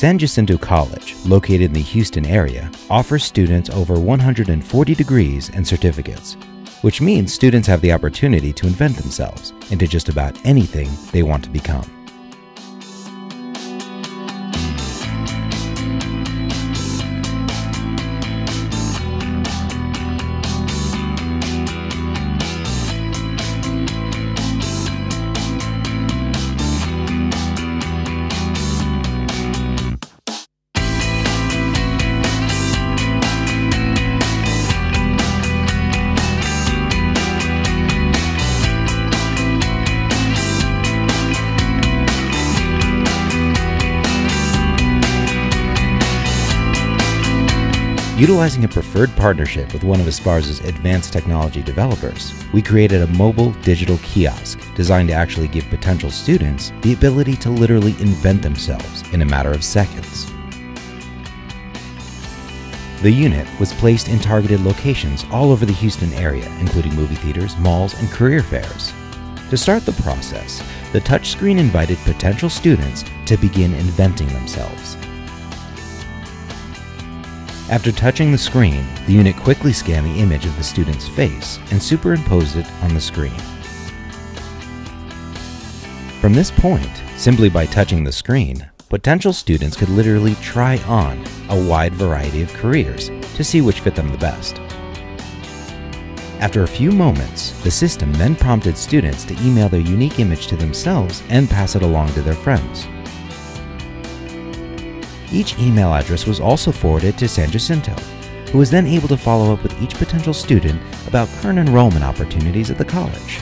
San Jacinto College, located in the Houston area, offers students over 140 degrees and certificates, which means students have the opportunity to invent themselves into just about anything they want to become. Utilizing a preferred partnership with one of Esparza's advanced technology developers, we created a mobile digital kiosk designed to actually give potential students the ability to literally invent themselves in a matter of seconds. The unit was placed in targeted locations all over the Houston area, including movie theaters, malls, and career fairs. To start the process, the touchscreen invited potential students to begin inventing themselves. After touching the screen, the unit quickly scanned the image of the student's face and superimposed it on the screen. From this point, simply by touching the screen, potential students could literally try on a wide variety of careers to see which fit them the best. After a few moments, the system then prompted students to email their unique image to themselves and pass it along to their friends. Each email address was also forwarded to San Jacinto, who was then able to follow up with each potential student about current enrollment opportunities at the college.